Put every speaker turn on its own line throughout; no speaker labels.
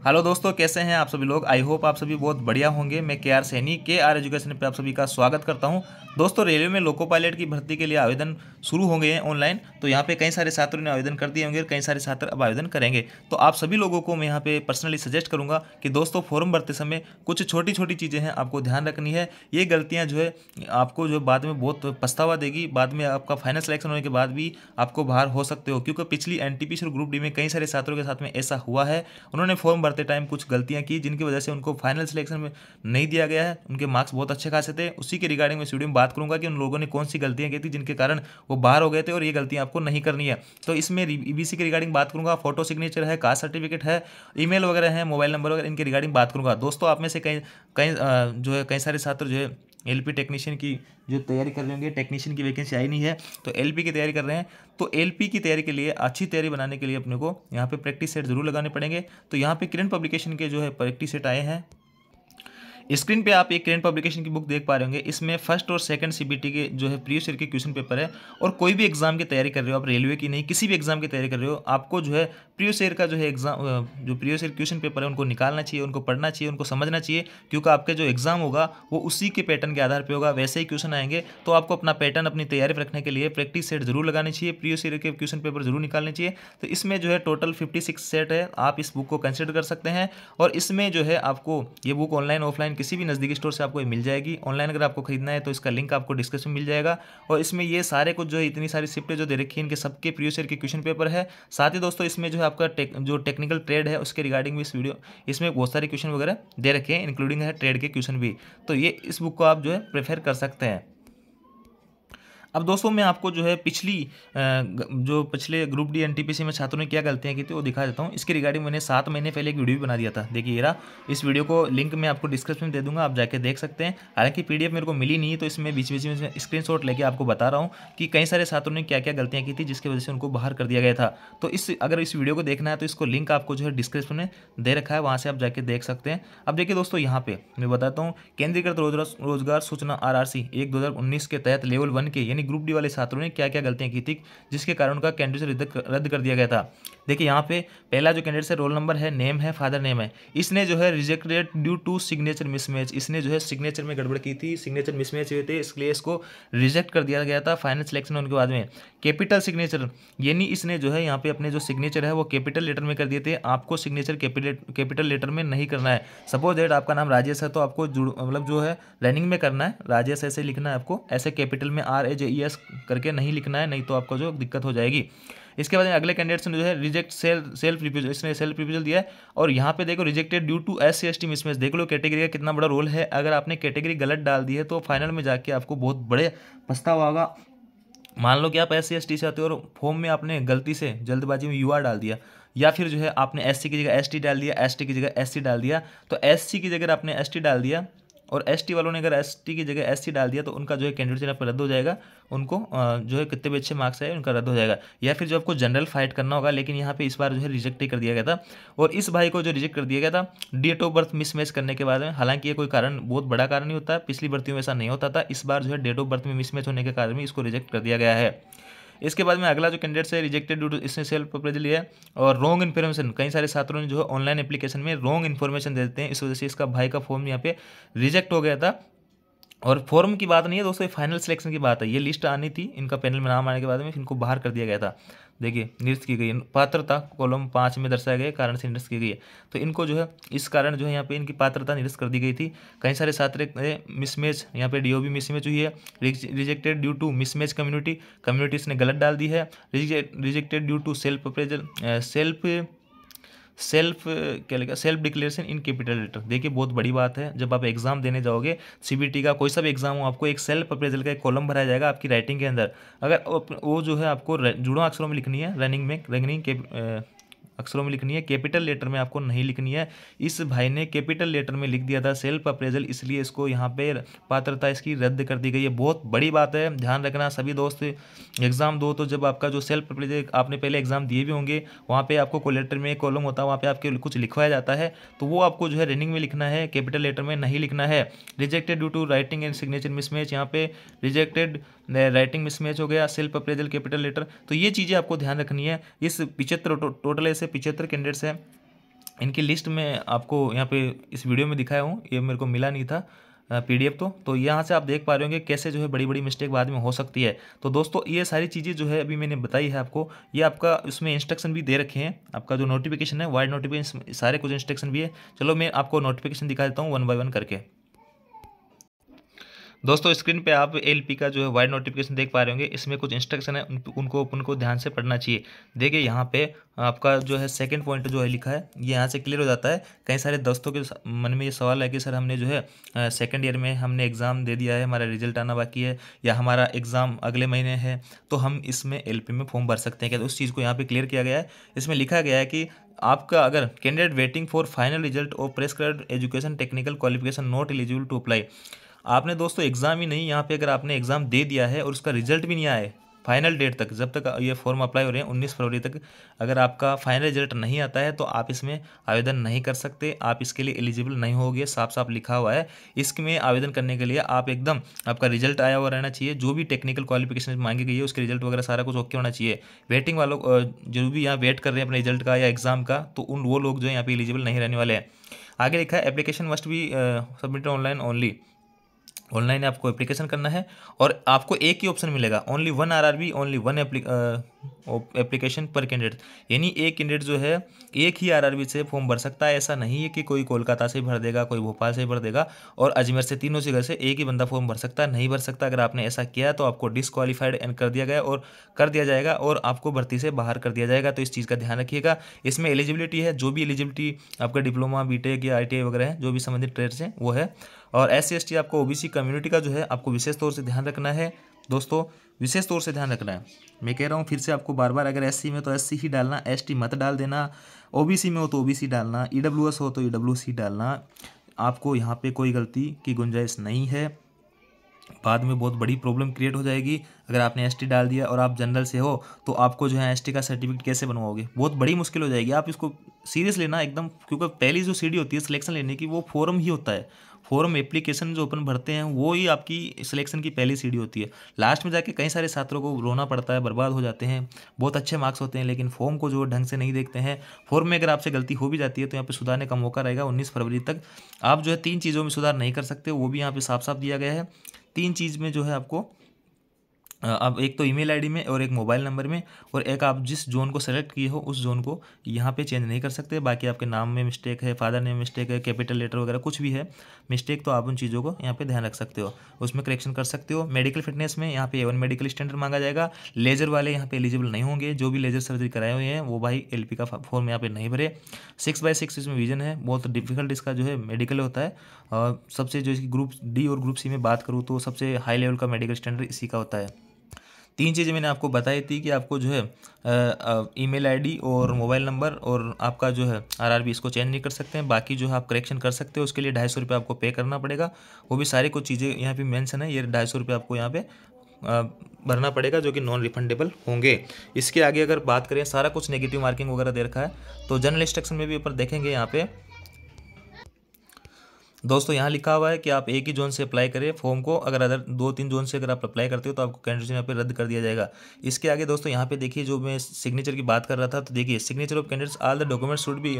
Hello दोस्तों, कैसे हैं आप सभी लोग? आई होप आप सभी बहुत बढ़िया होंगे। मैं के आर सैनी, के आर एजुकेशन पे आप सभी का स्वागत करता हूँ। दोस्तों, रेलवे में लोको पायलट की भर्ती के लिए आवेदन शुरू हो गए हैं ऑनलाइन तो यहाँ पे कई सारे छात्रों ने आवेदन कर दिए होंगे और कई सारे छात्र अब आवेदन करेंगे। तो आप सभी लोगों को मैं यहाँ पे पर्सनली सजेस्ट करूँगा कि दोस्तों फॉर्म भरते समय कुछ छोटी छोटी चीज़ें हैं आपको ध्यान रखनी है। ये गलतियाँ जो है, आपको जो बाद में बहुत पछतावा देगी, बाद में आपका फाइनल सिलेक्शन होने के बाद भी आपको बाहर हो सकते हो, क्योंकि पिछली एन और ग्रुप डी में कई सारे छात्रों के साथ में ऐसा हुआ है। उन्होंने फॉर्म भरते टाइम कुछ गलतियाँ की जिनकी वजह से उनको फाइनल सिलेक्शन में नहीं दिया गया है। उनके मार्क्स बहुत अच्छे खासे थे। उसी के रिगार्डिंग में वीडियो में बात करूँगा कि उन लोगों ने कौन सी गलतियाँ की थी जिनके कारण वो बाहर हो गए थे और ये गलतियाँ आपको नहीं करनी है। तो इसमें ईबीसी के रिगार्डिंग बात करूँगा फ़ोटो सिग्नेचर है कास्ट सर्टिफिकेट है ईमेल वगैरह है मोबाइल नंबर वगैरह, इनके रिगार्डिंग बात करूँगा। दोस्तों, आप में से कई कई जो है, कई सारे छात्र जो है एलपी टेक्नीशियन की जो तैयारी कर रहे होंगे टेक्नीशियन की वैकेंसी आई नहीं है तो एलपी की तैयारी कर रहे हैं। तो एलपी की तैयारी के लिए, अच्छी तैयारी बनाने के लिए अपने को यहाँ पे प्रैक्टिस सेट ज़रूर लगाने पड़ेंगे। तो यहाँ पे किरण पब्लिकेशन के जो है प्रैक्टिस सेट आए हैं। स्क्रीन पे आप एक करेंट पब्लिकेशन की बुक देख पा रहे होंगे। इसमें फ़र्स्ट और सेकंड सीबीटी के जो है प्रीवियस ईयर के क्वेश्चन पेपर है और कोई भी एग्ज़ाम की तैयारी कर रहे हो आप रेलवे की नहीं, किसी भी एग्ज़ाम की तैयारी कर रहे हो, आपको जो है प्रीवियस ईयर का जो है एग्ज़ाम जो प्रीवियस ईयर क्वेश्चन पेपर है, उनको निकालना चाहिए, उनको पढ़ना चाहिए, उनको समझना चाहिए, क्योंकि आपका जो एग्ज़ाम होगा, वो उसी के पैटर्न के आधार पर होगा। वैसे ही क्वेश्चन आएँगे तो आपको अपना पैटर्न अपनी तैयारी रखने के लिए प्रैक्टिस सेट ज़रूर लगानी चाहिए प्रीवियस ईयर के क्वेश्चन पेपर ज़रूर निकालने चाहिए। तो इसमें जो है टोटल फिफ्टी सेट है, आप इस बुक को कंसिडर कर सकते हैं और इसमें जो है आपको ये बुक ऑनलाइन ऑफलाइन किसी भी नज़दीकी स्टोर से आपको ये मिल जाएगी। ऑनलाइन अगर आपको खरीदना है तो इसका लिंक आपको डिस्क्रिप्शन मिल जाएगा। और इसमें ये सारे कुछ जो है इतनी सारी शिफ्ट जो दे रखी है इनके सबके प्रीवियस ईयर के क्वेश्चन पेपर है। साथ ही दोस्तों इसमें जो है आपका टेक, जो टेक्निकल ट्रेड है उसके रिगार्डिंग भी इस वीडियो इसमें बहुत सारे क्वेश्चन वगैरह दे रखे हैं इंक्लूडिंग है ट्रेड के क्वेश्चन भी। तो ये इस बुक को आप जो है प्रेफर कर सकते हैं। अब दोस्तों मैं आपको जो है पिछली जो पिछले ग्रुप डी एनटीपीसी में छात्रों ने क्या गलतियाँ की थी वो दिखा देता हूँ। इसके रिगार्डिंग मैंने सात महीने पहले एक वीडियो भी बना दिया था। देखिए ये इस वीडियो को लिंक मैं आपको डिस्क्रिप्शन में दे दूँगा, आप जाके देख सकते हैं। हालाँकि पीडीएफ मेरे को मिली नहीं तो इसमें बीच बीच में स्क्रीन लेके आपको बता रहा हूँ कि कई सारे छात्रों ने क्या क्या गलतियाँ की थी, जिसकी वजह से उनको बाहर कर दिया गया था। तो इस, अगर इस वीडियो को देखना है तो इसको लिंक आपको जो है डिस्क्रिप्शन में दे रखा है, वहाँ से आप जाके देख सकते हैं। अब देखिए दोस्तों यहाँ पे मैं बताता हूँ। केंद्रीकृत रोज़गार सूचना आर एक दो के तहत लेवल वन के, यानी ग्रुप डी वाले छात्रों ने क्या क्या गलतियाँ की थी, जिसके कारण उनका कैंडिडेट रद्द कर दिया गया था। देखिए, यहाँ पे पहला जो कैंडिडेट है रोल नंबर है नेम है फादर नेम है। इसने जो है rejected due to signature mismatch इसने जो है सिग्नेचर में गड़बड़ की थी सिग्नेचर मिसमैच हुए थे, इसलिए इसको रिजेक्ट कर दिया गया था फाइनल सिलेक्शन होने के बाद में। कैपिटल सिग्नेचर यानी इसने जो है यहाँ पे अपने जो सिग्नेचर है, वो कैपिटल लेटर में कर दिए थे। आपको सिग्नेचर कैपिटल लेटर में नहीं करना है। सपोज़ डेट आपका नाम राजेश है तो आपको मतलब जो है रनिंग में करना है। राजेश ऐसे लिखना है आपको, ऐसे कैपिटल में R A J E S करके नहीं लिखना है, नहीं तो आपको जो दिक्कत हो जाएगी। इसके बाद अगले कैंडिडेट्स ने जो है रिजेक्ट सेल सेल्फ रिफ्यूजल इसने सेल्फ रिफ्यूजल दिया है। और यहाँ पे देखो rejected due to S C S T mismatch देख लो कैटेगरी का कितना बड़ा रोल है। अगर आपने कैटेगरी गलत डाल दी है तो फाइनल में जाके आपको बहुत बड़े पछतावा होगा। मान लो कि आप एस सी एस टी से आते हो और फॉर्म में आपने गलती से जल्दबाजी में यूआर डाल दिया, या फिर जो है आपने एस सी की जगह एस टी डाल दिया एस टी की जगह एस सी डाल दिया तो एस सी की जगह आपने एस टी डाल दिया। और एसटी वालों ने अगर एसटी की जगह एस डाल दिया तो उनका जो है कैंडिडेट यहाँ पर रद्द हो जाएगा। उनको जो है कितने भी अच्छे मार्क्स आए, उनका रद्द हो जाएगा। या फिर जो आपको जनरल फाइट करना होगा, लेकिन यहाँ पे इस बार जो है रिजेक्ट ही कर दिया गया था। और इस भाई को जो रिजेक्ट कर दिया गया था डेट ऑफ़ बर्थ मिसमैच करने के बाद में, हालाँकि ये कोई कारण, बहुत बड़ा कारण नहीं होता, पिछली भर्तियों में ऐसा नहीं होता था। इस बार जो है डेट ऑफ़ बर्थ में मिसमैच होने के कारण भी इसको रिजेक्ट कर दिया गया है। इसके बाद में अगला जो कैंडिडेट्स है रिजेक्टेड ड्यू टू इसने सेल्फ प्रपोजल लिया और रॉन्ग इन्फॉर्मेशन कई सारे छात्रों ने जो है ऑनलाइन एप्लीकेशन में रॉन्ग इन्फॉर्मेशन देते हैं। इस वजह से इसका भाई का फॉर्म यहाँ पे रिजेक्ट हो गया था। और फॉर्म की बात नहीं है दोस्तों, ये फाइनल सिलेक्शन की बात है। ये लिस्ट आनी थी, इनका पैनल में नाम आने के बाद में इनको बाहर कर दिया गया था। देखिए निरस्त की गई पात्रता कॉलम पाँच में दर्शाया गया कारण से निरस्त की गई है। तो इनको जो है, इस कारण जो है, यहाँ पे इनकी पात्रता निरस्त कर दी गई थी। कई सारे छात्र मिसमैच, यहाँ पे डीओबी मिसमैच हुई है। Rejected due to mismatch community community इसने गलत डाल दी है। Rejected due to self appraisal self self, क्या लिखा, self declaration in capital letter. देखिए, बहुत बड़ी बात है। जब आप एग्ज़ाम देने जाओगे सीबीटी का कोई सा भी एग्ज़ाम हो, आपको एक सेल्फ अप्रेजल का एक कॉलम भराया जाएगा आपकी राइटिंग के अंदर। अगर वो जो है आपको जुड़ों अक्षरों में लिखनी है, रनिंग में, रनिंग के अक्षरों में लिखनी है कैपिटल लेटर में आपको नहीं लिखनी है। इस भाई ने कैपिटल लेटर में लिख दिया था सेल्फ अप्रेजल इसलिए इसको यहाँ पे पात्रता इसकी रद्द कर दी गई है। बहुत बड़ी बात है, ध्यान रखना सभी दोस्त एग्ज़ाम दो तो जब आपका जो सेल्फ अप्रेजल आपने पहले एग्ज़ाम दिए भी होंगे, वहाँ पर आपको कोलेटर में कॉलम होता है, वहाँ पर आपके कुछ लिखवाया जाता है तो वो आपको जो है रनिंग में लिखना है कैपिटल लेटर में नहीं लिखना है। Rejected due to writing and signature mismatch यहाँ पे रिजेक्टेड राइटिंग मिसमैच हो गया सेल्फ अप्रेजल कैपिटल लेटर तो ये चीज़ें आपको ध्यान रखनी है। इस पिछहत्तर टोटल ऐसे पिछहत्तर कैंडिडेट्स हैं। इनकी लिस्ट में आपको यहाँ पे इस वीडियो में दिखाया हूँ, ये मेरे को मिला नहीं था पीडीएफ तो। तो यहाँ से आप देख पा रहे होंगे कैसे जो है बड़ी बड़ी मिस्टेक बाद में हो सकती है। तो दोस्तों, ये सारी चीज़ें जो है अभी मैंने बताई है आपको, ये आपका उसमें इंस्ट्रक्शन भी दे रखे हैं। आपका जो नोटिफिकेशन है वाइड नोटिफिकेशन सारे कुछ इंस्ट्रक्शन भी है। चलो मैं आपको नोटिफिकेशन दिखा देता हूँ वन बाय वन करके। दोस्तों, स्क्रीन पे आप एलपी का जो है वाइड नोटिफिकेशन देख पा रहे होंगे। इसमें कुछ इंस्ट्रक्शन है उनको उनको ध्यान से पढ़ना चाहिए। देखिए, यहाँ पे आपका जो है सेकंड पॉइंट जो है लिखा है, ये यहाँ से क्लियर हो जाता है। कई सारे दोस्तों के मन में ये सवाल है कि सर, हमने जो है सेकेंड ईयर में हमने एग्ज़ाम दे दिया है, हमारा रिज़ल्ट आना बाकी है, या हमारा एग्ज़ाम अगले महीने है तो हम इसमें एलपी में फॉर्म भर सकते हैं। क्या तो उस चीज़ को यहाँ पर क्लियर किया गया है। इसमें लिखा गया है कि आपका अगर candidate waiting for final result और prescribe education technical qualification not eligible to apply आपने दोस्तों एग्ज़ाम ही नहीं, यहाँ पे अगर आपने एग्ज़ाम दे दिया है और उसका रिज़ल्ट भी नहीं आए फाइनल डेट तक, जब तक ये फॉर्म अप्लाई हो रहे हैं, उन्नीस फरवरी तक अगर आपका फाइनल रिज़ल्ट नहीं आता है तो आप इसमें आवेदन नहीं कर सकते, आप इसके लिए एलिजिबल नहीं होगे साफ़ साफ़ लिखा हुआ है। इसमें आवेदन करने के लिए आप एकदम आपका रिज़ल्ट आया हुआ रहना चाहिए, जो भी टेक्निकल क्वालिफिकेशन मांगी गई है, उसके रिज़ल्ट वगैरह सारा कुछ ओके होना चाहिए। वेटिंग वालों जो भी यहाँ वेट कर रहे हैं अपने रिज़ल्ट का या एग्ज़ाम का तो उन वो लोग जो यहाँ पर एलिजिबल नहीं रहने वाले हैं। आगे लिखा है application must be submit online only online आपको एप्लीकेशन करना है और आपको एक ही ऑप्शन मिलेगा। Only one R R B only one application पर कैंडिडेट यानी एक कैंडिडेट जो है, एक ही आर आर बी से फॉर्म भर सकता है। ऐसा नहीं है कि कोई कोलकाता से भर देगा, कोई भोपाल से भर देगा और अजमेर से तीनों जगह से एक ही बंदा फॉर्म भर सकता है नहीं भर सकता। अगर आपने ऐसा किया तो आपको डिसक्वालीफाइड एंड कर दिया गया और कर दिया जाएगा और आपको भर्ती से बाहर कर दिया जाएगा। तो इस चीज़ का ध्यान रखिएगा। इसमें एलिजिबिलिटी है। जो भी एलिजिबिलिटी आपका डिप्लोमा बी या आईटीआई वगैरह है, जो भी संबंधित ट्रेड्स हैं, वो है। और एस सी आपको ओबीसी कम्युनिटी का जो है, आपको विशेष तौर से ध्यान रखना है। दोस्तों, विशेष तौर से ध्यान रखना है। मैं कह रहा हूँ, फिर से आपको बार बार अगर एससी में तो एससी ही डालना एसटी मत डाल देना। ओबीसी में हो तो ओबीसी डालना ई e हो तो ई e डालना। आपको यहाँ पे कोई गलती की गुंजाइश नहीं है। बाद में बहुत बड़ी प्रॉब्लम क्रिएट हो जाएगी। अगर आपने एसटी डाल दिया और आप जनरल से हो तो आपको जो है एसटी का सर्टिफिकेट कैसे बनवाओगे? बहुत बड़ी मुश्किल हो जाएगी। आप इसको सीरियस लेना एकदम, क्योंकि पहली जो सीढ़ी होती है सिलेक्शन लेने की, वो फॉरम ही होता है। फॉर्म एप्लीकेशन जो ओपन भरते हैं, वो ही आपकी सिलेक्शन की पहली सीढ़ी होती है। लास्ट में जाके कई सारे छात्रों को रोना पड़ता है, बर्बाद हो जाते हैं, बहुत अच्छे मार्क्स होते हैं, लेकिन फॉर्म को जो ढंग से नहीं देखते हैं। फॉर्म में अगर आपसे गलती हो भी जाती है तो यहाँ पर सुधारने का मौका रहेगा, उन्नीस फरवरी तक। आप जो है तीन चीज़ों में सुधार नहीं कर सकते, वो भी यहाँ पर साफ़ साफ़ दिया गया है। तीन चीज़ में जो है आपको अब एक तो ईमेल आईडी में और एक मोबाइल नंबर में और एक आप जिस जोन को सेलेक्ट किए हो, उस जोन को यहाँ पे चेंज नहीं कर सकते। बाकी आपके नाम में मिस्टेक है फादर नेम मिस्टेक है कैपिटल लेटर वगैरह कुछ भी है मिस्टेक तो आप उन चीज़ों को यहाँ पे ध्यान रख सकते हो। उसमें करेक्शन कर सकते हो। मेडिकल फिटनेस में यहाँ पे एवन मेडिकल स्टैंडर्ड मांगा जाएगा। लेजर वाले यहाँ पे एलिजिबल नहीं होंगे। जो भी लेजर सर्जरी कराए हुए हैं, वो भाई एलपी का फॉर्म यहाँ पे नहीं भरे। सिक्स बाई सिक्स इसमें विजन है। बहुत डिफ़िकल्ट इसका जो है मेडिकल होता है। और सबसे जो इसकी ग्रुप डी और ग्रुप सी में बात करूँ तो सबसे हाई लेवल का मेडिकल स्टैंडर्ड इसी का होता है। तीन चीज़ें मैंने आपको बताई थी कि आपको जो है ईमेल आईडी और मोबाइल नंबर और आपका जो है, आरआरबी इसको चेंज नहीं कर सकते हैं। बाकी जो है आप करेक्शन कर सकते हो, उसके लिए ढाई सौ रुपये आपको पे करना पड़ेगा। वो भी सारी कुछ चीज़ें यहाँ पे मेंशन है। ये ढाई सौ रुपये आपको यहाँ पे भरना पड़ेगा जो कि नॉन रिफंडेबल होंगे। इसके आगे अगर बात करें, सारा कुछ नेगेटिव मार्किंग वगैरह दे रखा है तो जनरल इंस्ट्रक्शन में भी ऊपर देखेंगे यहाँ पे। दोस्तों, यहाँ लिखा हुआ है कि आप एक ही जोन से अप्लाई करें फॉर्म को। अगर अदर दो तीन जोन से अगर आप अप्लाई करते हो तो आपको कैंडिडेट यहाँ पे रद्द कर दिया जाएगा। इसके आगे दोस्तों, यहाँ पे देखिए जो मैं सिग्नेचर की बात कर रहा था तो देखिए signature of candidates all the document should be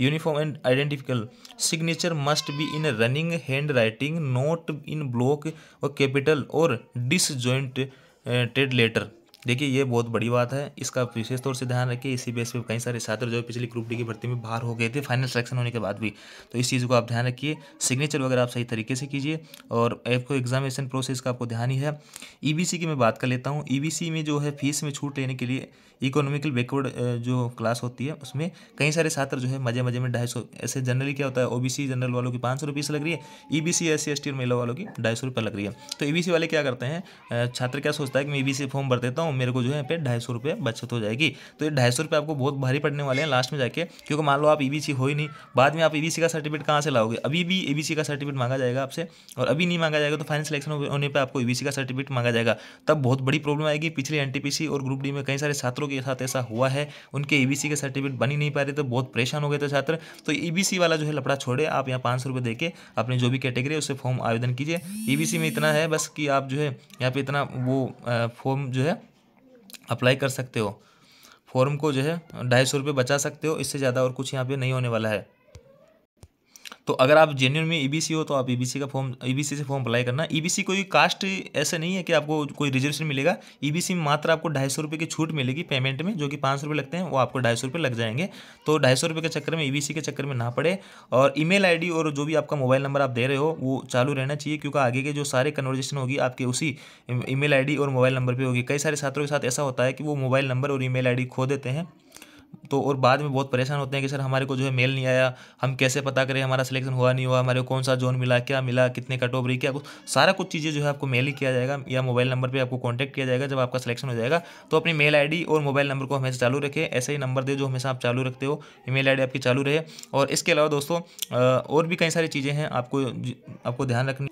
uniform and identical signature must be in running hand writing note in block और कैपिटल और डिस लेटर देखिए, ये बहुत बड़ी बात है। इसका विशेष तौर से ध्यान रखिए, इसी बेस पे कई सारे छात्र जो पिछली ग्रुप डी की भर्ती में बाहर हो गए थे, फाइनल सिलेक्शन होने के बाद भी। तो इस चीज़ को आप ध्यान रखिए, सिग्नेचर वगैरह आप सही तरीके से कीजिए और एफ़ को एग्जामिनेशन प्रोसेस का आपको ध्यान ही है। ई e की मैं बात कर लेता हूँ। ई में जो है फ़ीस में छूट लेने के लिए इकोनॉमिकल बैकवर्ड जो क्लास होती है, उसमें कई सारे छात्र जो है मज़े मज़े में ढाई सौ, ऐसे जनरली क्या होता है, ओबीसी जनरल वालों की पाँच सौ रुपीस लग रही है, EBC S C S T और महिला वालों की ढाई सौ रुपये लग रही है। तो ईबीसी वाले क्या करते हैं छात्र क्या सोचता है कि मैं ईबीसी फॉर्म भर देता हूँ मेरे को जो है पे ढाई सौ रुपये बचत हो जाएगी। तो ये ढाई सौ रुपये आपको बहुत भारी पड़ने वाले हैं लास्ट में जाके, क्योंकि मान लो आप ईबीसी हो ही नहीं, बाद में आप ईबीसी का सर्टिफिकेट कहाँ से लाओगे? अभी भी ईबीसी का सर्टिफिकेट मांगा जाएगा आपसे, और अभी नहीं मांगा जाएगा तो फाइनल सिलेक्शन होने पर आपको ईबीसी का सर्टिफिकेट मांगा जाएगा। तब बहुत बड़ी प्रॉब्लम आएगी। पिछले एनटीपीसी और ग्रुप डी में कई सारे छात्रों के साथ ऐसा हुआ है, उनके ईबीसी के सर्टिफिकेट बन ही नहीं पा रहे थे, बहुत परेशान हो गए थे छात्र। तो ईबीसी वाला जो है लपड़ा छोड़े, आप यहाँ पाँच सौ देके अपनी जो भी कैटेगरी है उससे फॉर्म आवेदन कीजिए। ईबीसी में इतना है बस कि आप जो है यहाँ पे इतना वो फॉर्म जो है अप्लाई कर सकते हो। फॉर्म को जो है ढाई सौ रुपये बचा सकते हो, इससे ज़्यादा और कुछ यहाँ पे नहीं होने वाला है। तो अगर आप जेन्यून में ईबीसी हो तो आप ईबीसी का फॉर्म ईबीसी से फॉर्म अप्लाई करना। ईबीसी कोई कास्ट ऐसे नहीं है कि आपको कोई रिजर्वेशन मिलेगा। ईबीसी में मात्र आपको ढाई सौ की छूट मिलेगी पेमेंट में, जो कि पाँच सौ लगते हैं, वो आपको ढाई सौ लग जाएँगे। तो ढाई सौ के चक्कर में ईबीसी के चक्कर में ना पड़े। और ईमेल आईडी और जो भी आपका मोबाइल नंबर आप दे रहे हो, वो चालू रहना चाहिए, क्योंकि आगे के जो सारे कन्वर्जेशन होगी, आपके उसी ईमेल आईडी और मोबाइल नंबर पर होगी। कई सारे छात्रों के साथ ऐसा होता है कि वो मोबाइल नंबर और ईमेल आईडी खो देते हैं। तो और बाद में बहुत परेशान होते हैं कि सर हमारे को जो है मेल नहीं आया, हम कैसे पता करें हमारा सिलेक्शन हुआ नहीं हुआ, हमारे को कौन सा जोन मिला, क्या मिला, कितने कट ऑफ़ रही, क्या कुछ, सारा कुछ चीज़ें जो है आपको मेल ही किया जाएगा या मोबाइल नंबर पर आपको कॉन्टैक्ट किया जाएगा जब आपका सिलेक्शन हो जाएगा। तो अपनी मेल आईडी और मोबाइल नंबर को हमेशा चालू रखें, ऐसे ही नंबर दे जो हमेशा आप चालू रखते हो ईमेल आई आपकी चालू रहे। और इसके अलावा दोस्तों और भी कई सारी चीज़ें हैं आपको आपको ध्यान रखनी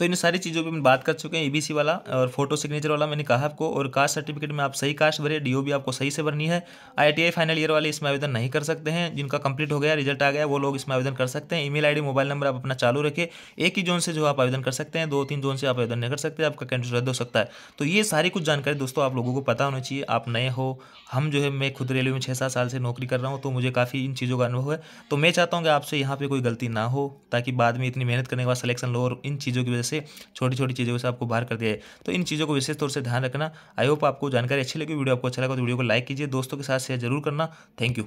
तो इन सारी चीज़ों पर बात कर चुके हैं ईबीसी वाला और फ़ोटो सिग्नेचर वाला, मैंने कहा आपको, और कास्ट सर्टिफिकेट में आप सही कास्ट भरे डी भी आपको सही से भरनी है। आई फाइनल ईयर वाले इसमें आवेदन नहीं कर सकते हैं, जिनका कंप्लीट हो गया रिज़ल्ट आ गया, वो लोग इसमें आवेदन कर सकते हैं। ईमेल आईडी मोबाइल नंबर आप अपना चालू रखें एक ही जोन से जो आप आवेदन कर सकते हैं, दो तीन जोन से आप आवेदन नहीं कर सकते, आपका कैंडिडेट रद्द हो सकता है। तो ये सारी कुछ जानकारी दोस्तों आप लोगों को पता होना चाहिए, आप नए हो, हम जो है, मैं खुद रेलवे में छः सात साल से नौकरी कर रहा हूँ तो मुझे काफ़ी इन चीज़ों का अनुभव है। तो मैं चाहता हूँ कि आपसे यहाँ पर कोई गलती ना हो, ताकि बाद में इतनी मेहनत करने के बाद सिलेक्शन लो और इन चीज़ों की वजह से छोटी छोटी चीज़ों से आपको बाहर कर दिया है तो इन चीज़ों को विशेष तौर से ध्यान रखना। आई होप आपको जानकारी अच्छी लगी, वीडियो आपको अच्छा लगा तो वीडियो को लाइक कीजिए, दोस्तों के साथ शेयर ज़रूर करना। Thank you.